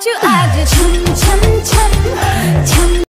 就爱这纯粹。